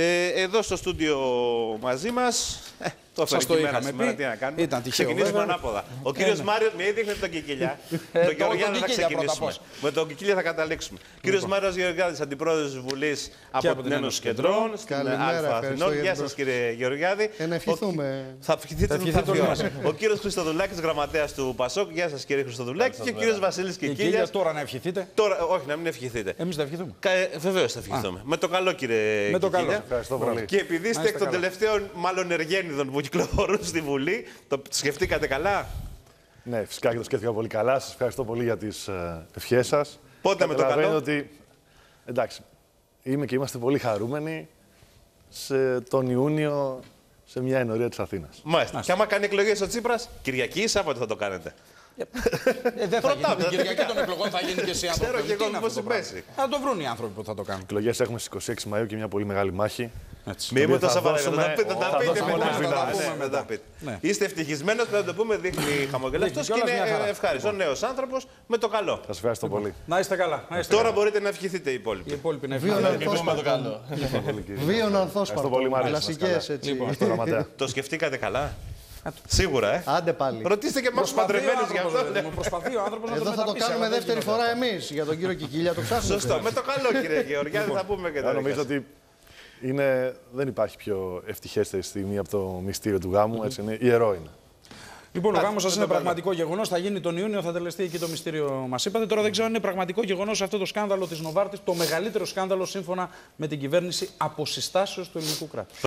Ε, εδώ στο στούντιο μαζί μας. Ε, το Σας έφερε το και η μέρα είχαμε σήμερα, πει. τι να κάνουμε. Ήταν τυχαίο, Ξεκινήσουμε βέβαια. ανάποδα. Ο κύριος ναι. Μάριο, με έδειχνε τον Κικίλια. Ε, τον το- Γεωργιάδη τον θα Κικίλια πρώτα ξεκινήσουμε. πώς. Με τον Κικίλια θα καταλήξουμε. Κύριος Μάριος Γεωργιάδης, αντιπρόεδρος της Βουλής από από την την Ένωση Ένωση Κεντρών, στην Καλημέρα, Αλφα ευχαριστώ Αθηνών. για Γεια την σα κύριε Γεωργιάδη. Ε, να ευχηθούμε. Ο- Θα ευχηθείτε, Θα θα ευχηθείτε έρθει η όλοι ώρα. Ο κύριος Χριστοδουλάκης, γραμματέας του Πασόκ. Γεια σας κύριε Χριστοδουλάκη. Και ο κύριος Βασίλης Η Κίλια Κικίλια. τώρα να ευχηθείτε. Τώρα, όχι, να μην ευχηθείτε. Εμείς θα ευχηθούμε. Βεβαίως θα ευχηθούμε. Με το καλό, κύριε Με το καλό. Κικίλια. Ευχαριστώ πολύ. Και επειδή είστε είστε εκ των καλά. τελευταίων, μάλλον εργένιδων που κυκλοφορούν στη Βουλή, το σκεφτήκατε καλά; Ναι, φυσικά και το σκέφτηκα πολύ καλά. Σας ευχαριστώ πολύ για τις ευχές σας. Πότε με το καλό; ότι. Εντάξει, είμαι και είμαστε πολύ χαρούμενοι σε τον Ιούνιο σε μια ενορία της Αθήνας. Μάλιστα. Και άμα κάνει εκλογές ο Τσίπρας, Κυριακή ή Σάββατο θα το κάνετε. Ε, δεν θα γίνει. Ρωτάω, Την δεν Κυριακή θα- των εκλογών θα γίνει και σε άνθρωποι. Ξέρω και εγώ Τι είναι μήπως αυτό το πράγμα. συμπέσει. Θα το βρουν οι άνθρωποι που θα το κάνουν. Εκλογές έχουμε στις 26 Μαου και μια πολύ μεγάλη μάχη. Έτσι. Μην μου οποία θα τόσο παρακαλώ. δώσουμε- Θα πείτε, θα θα τα πείτε δώσουμε μετά. όλες θα τις τα δυνάμεις. πούμε Ναι. μετά, πείτε. Ναι. Είστε ευτυχισμένος, πρέπει να το πούμε, δείχνει χαμογελαστό και κιόλας είναι μια χαρά. ευχάριστος. Νέος άνθρωπος με το καλό. Σας ευχαριστώ πολύ. Να είστε καλά. Να είστε Τώρα καλά. μπορείτε να ευχηθείτε οι υπόλοιποι. Οι υπόλοιποι να Βίων ευχηθούν. ανθόσπαρτων. Βίων ανθόσπαρτων. πολύ, μ' αρέσει. Κλασικές έτσι. Λοιπόν. Στο γραμματέα. Το σκεφτήκατε καλά; Σίγουρα, ε. Άντε πάλι. Ρωτήστε και εμά του Προσπαθεί ο παντρεμένου γι' άνθρωπος, αυτό. παιδί μου, Προσπαθεί ο άνθρωπος να το Εδώ θα το μεταπίσει, κάνουμε αλλά δεν δεύτερη γίνεται. φορά εμείς. Για τον κύριο Κικίλια το ψάχνουμε. Σωστό. Με το καλό, κύριε Γεωργιάδη, θα πούμε και Εγώ τα νομίζω δικά σας. ότι είναι, δεν υπάρχει πιο ευτυχέστερη στιγμή από το μυστήριο του γάμου. Έτσι είναι, ιερό είναι. Λοιπόν, ο γάμος σας με είναι το καλό. πραγματικό γεγονός. Θα γίνει τον Ιούνιο, θα τελεστεί εκεί το μυστήριο μας είπατε. Τώρα δεν ξέρω αν είναι πραγματικό γεγονός αυτό το σκάνδαλο της Νοβάρτης, το μεγαλύτερο σκάνδαλο σύμφωνα με την κυβέρνηση αποσυστάσεω του ελληνικού κράτους.